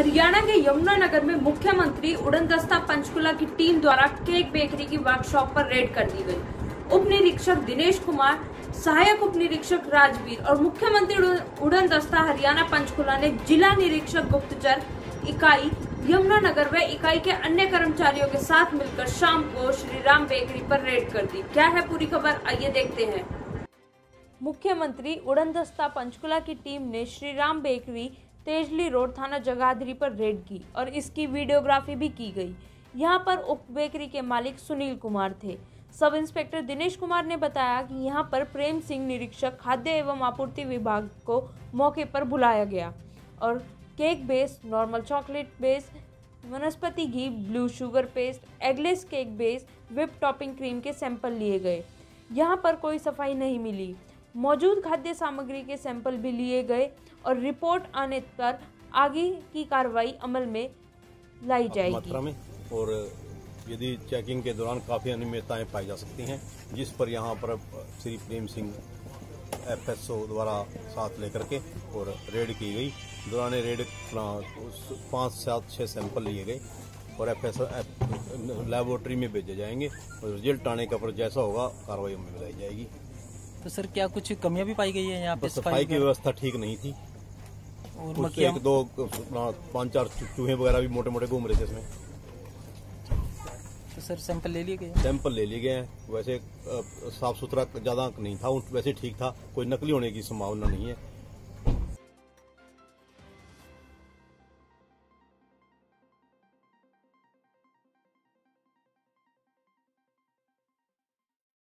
हरियाणा के यमुनानगर में मुख्यमंत्री उड़न दस्ता पंचकुला की टीम द्वारा केक बेकरी की वर्कशॉप पर रेड कर दी गई। उप निरीक्षक दिनेश कुमार, सहायक उप निरीक्षक राजवीर और मुख्यमंत्री उड़न- दस्ता हरियाणा पंचकुला ने जिला निरीक्षक गुप्तचर इकाई, यमुनानगर व इकाई के अन्य कर्मचारियों के साथ मिलकर शाम को श्री राम बेकरी पर रेड कर दी। क्या है पूरी खबर? आइए देखते हैं। मुख्यमंत्री उड़न दस्ता पंचकुला की टीम ने श्री राम बेकरी तेजली रोड थाना जगाधरी पर रेड की और इसकी वीडियोग्राफी भी की गई। यहाँ पर उप बेकरी के मालिक सुनील कुमार थे। सब इंस्पेक्टर दिनेश कुमार ने बताया कि यहाँ पर प्रेम सिंह निरीक्षक, खाद्य एवं आपूर्ति विभाग को मौके पर बुलाया गया और cake base, normal chocolate base, वनस्पति घी, blue sugar paste, eggless cake base whip topping cream के सैंपल लिए गए। यहाँ पर कोई सफ़ाई नहीं मिली। मौजूद खाद्य सामग्री के सैंपल भी लिए गए और रिपोर्ट आने पर आगे की कार्रवाई अमल में लाई जाएगी। मात्रा में और यदि चेकिंग के दौरान काफ़ी अनियमितताएँ पाई जा सकती हैं जिस पर यहाँ पर श्री प्रेम सिंह एफएसओ द्वारा साथ लेकर के और रेड की गई। दौरान रेड पाँच सात छह सैंपल लिए गए और एफएसओ लेबोरेटरी में भेजे जाएँगे और रिज़ल्ट आने का पर जैसा होगा कार्रवाई में मिलाई जाएगी। तो सर क्या कुछ कमियाँ भी पाई गई है यहाँ पे सफ़ाई की व्यवस्था ठीक नहीं थी। और कुछ एक दो पाँच पाँच चार चूहे वगैरह भी मोटे मोटे घूम रहे थे इसमें। तो सर सैंपल ले लिए गए? सैंपल ले लिए गए हैं। वैसे साफ़ सुथरा ज़्यादा नहीं था वैसे ठीक था। कोई नकली होने की संभावना नहीं है।